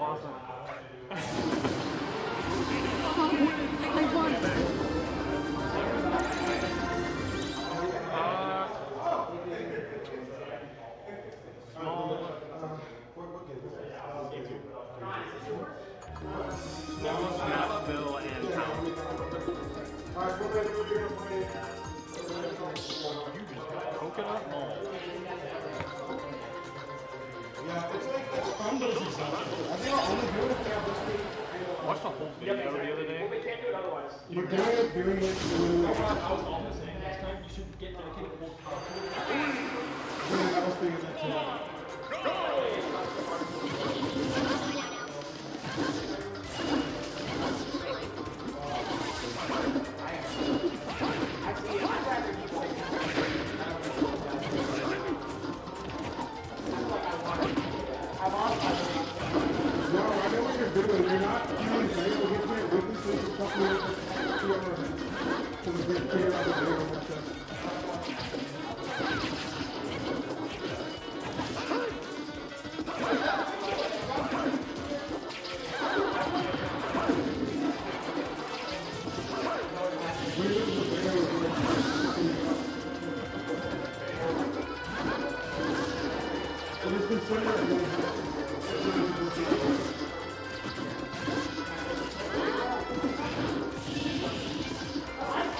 awesome. That too. はい!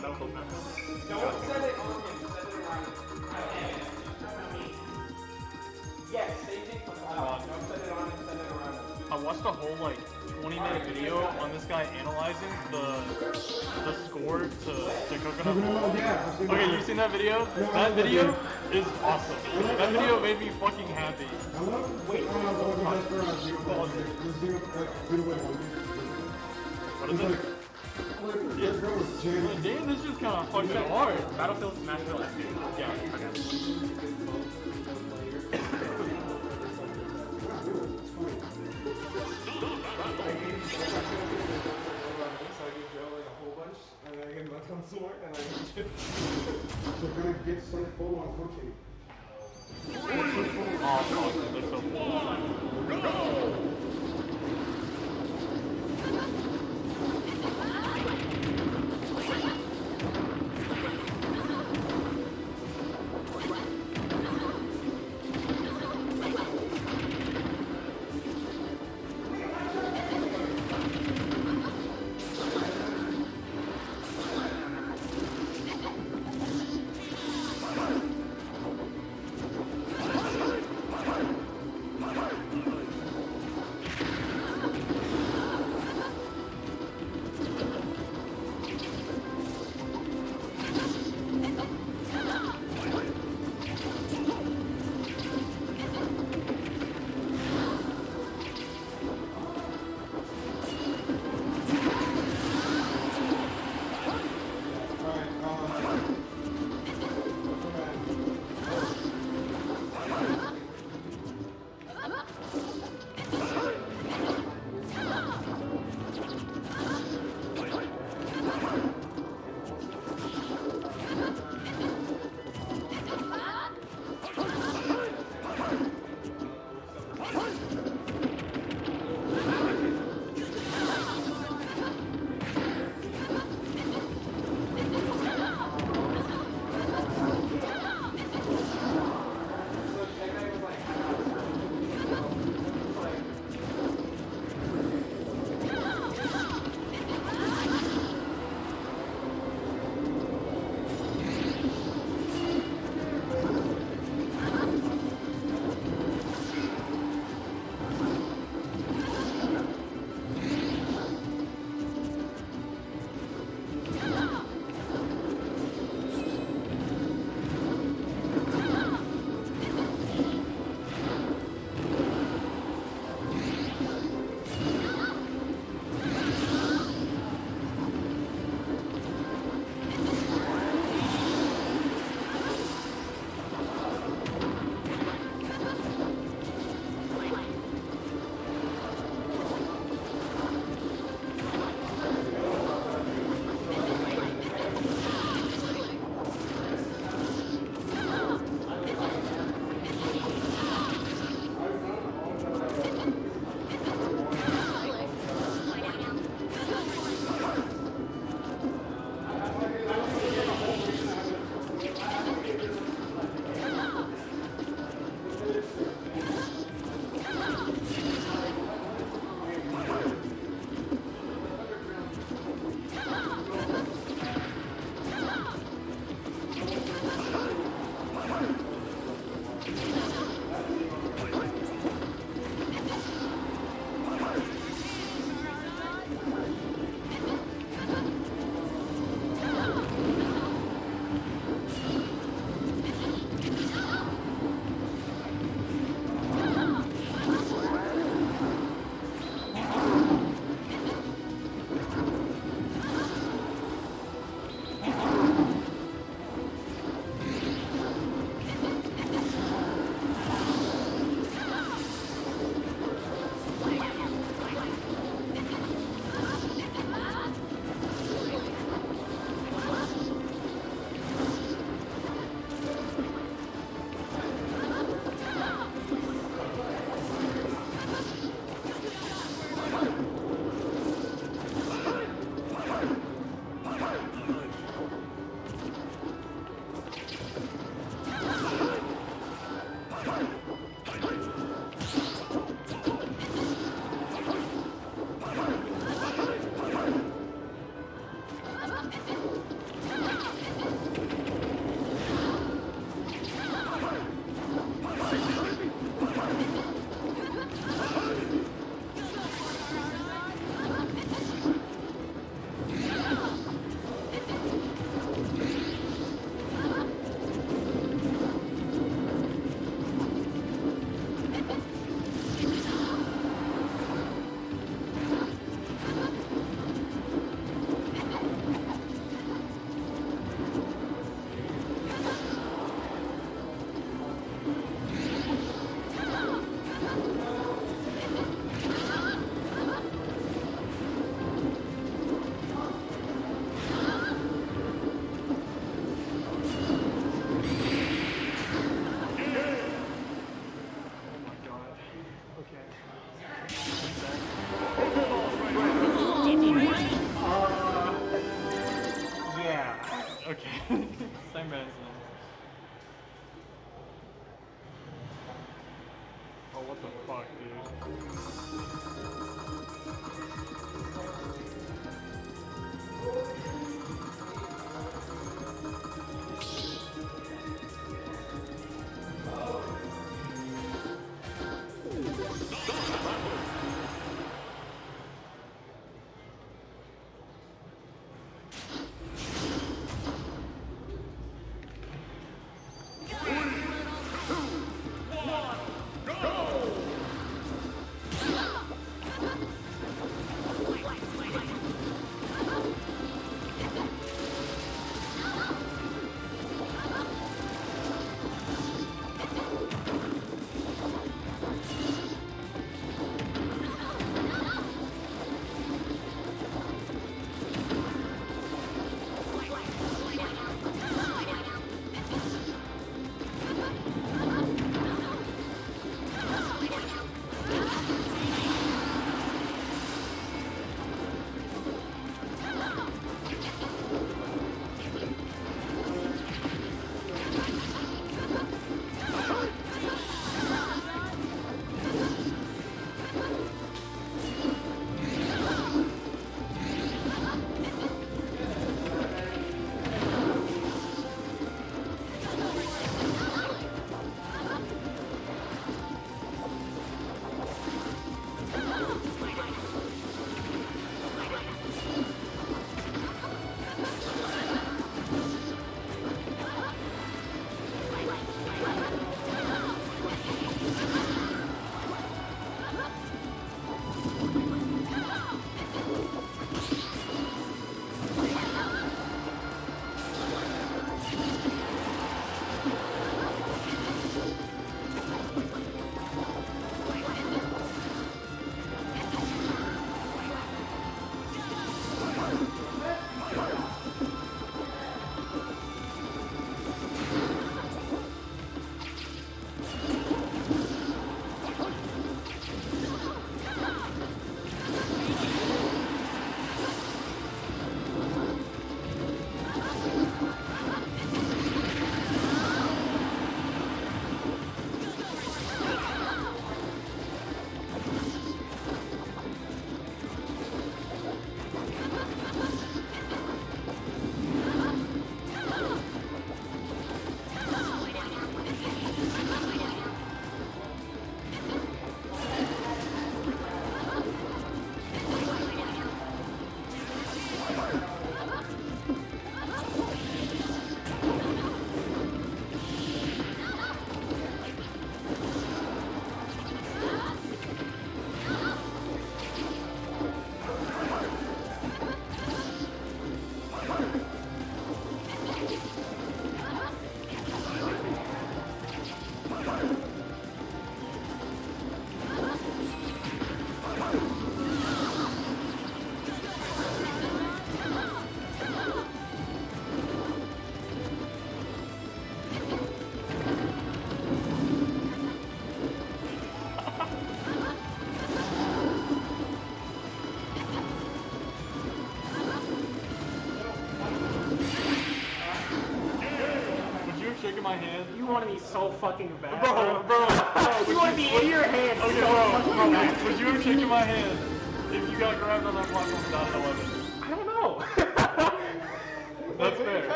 For Don't set it on him, set it around him. I watched a whole like 20 minute video on this guy analyzing the the score to, to Coconut seen Okay, you've seen that video? That video is awesome. That video made me fucking happy. What was the is jamming. Damn, this just kind of fucking hard. Battlefield Smashville FD. Yeah, okay. So gonna get some full on coaching. Oh, they're so cool. Oh,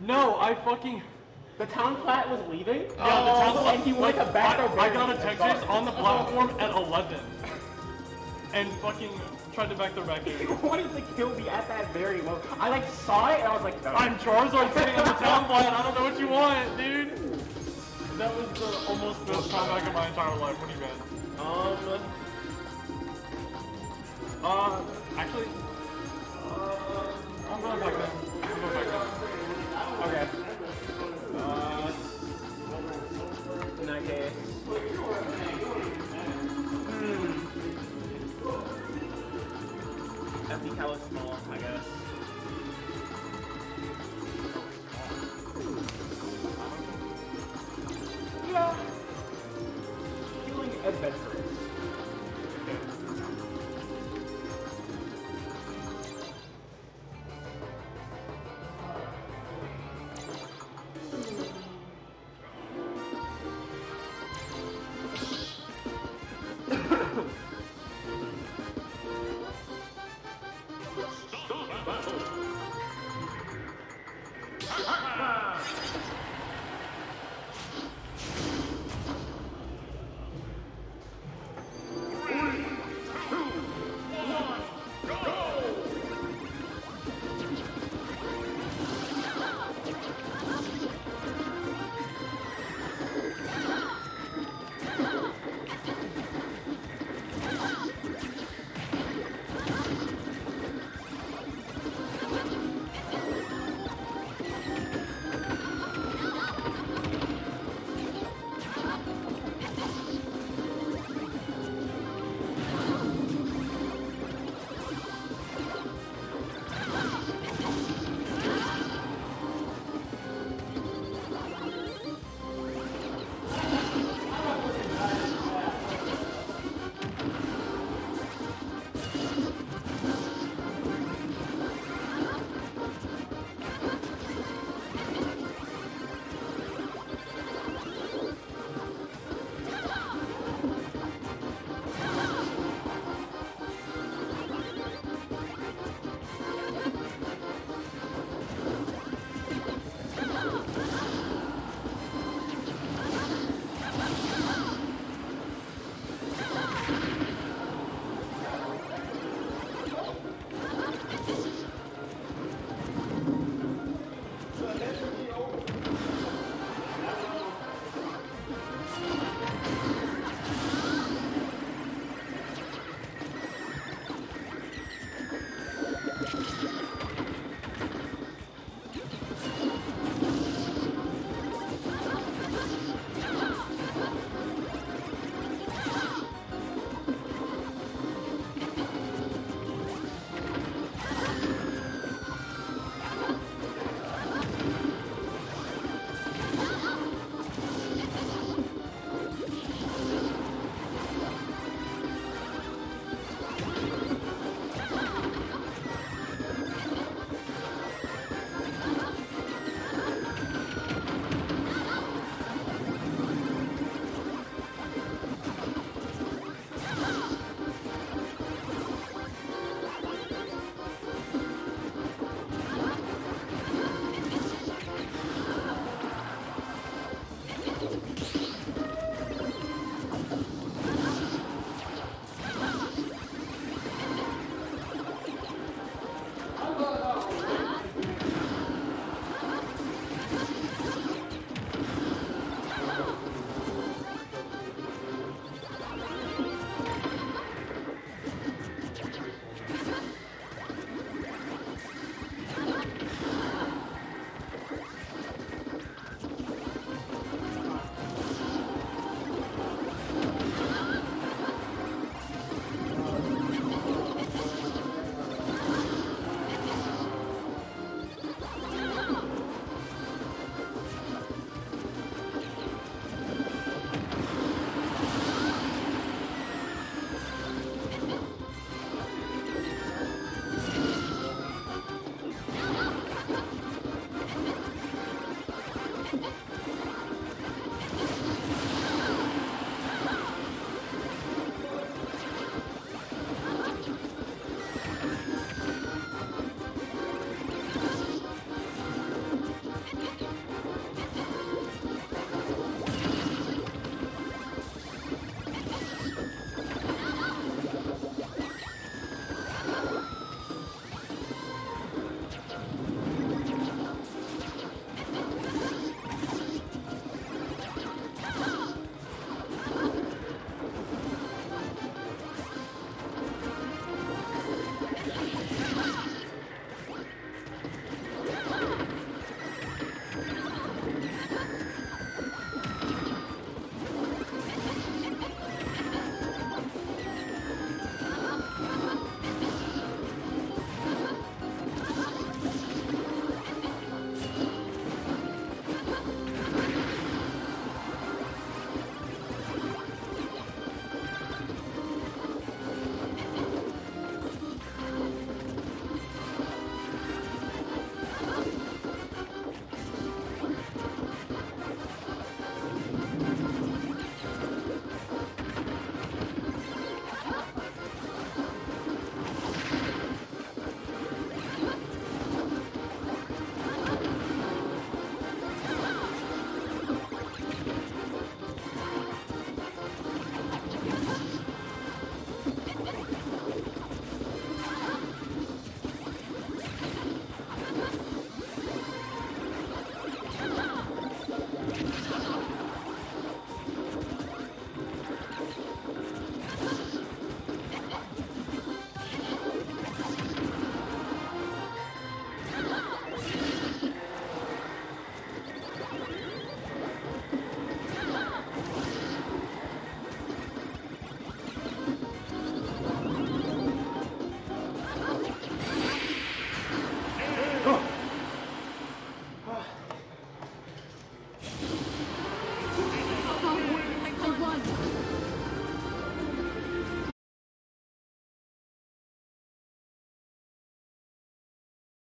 No, I fucking... the town plat was leaving. Yeah, the town Oh, and he went like, to back I, door I got a barrier. tech chase on the platform at 11. And fucking tried to back the back He wanted to kill me at that very moment. I like saw it and I was like, no. I'm Charizard sitting on the town plat. I don't know what you want, dude. That was the almost best comeback of my entire life. What do you got? Um, Uh, actually, uh, I'm going back then.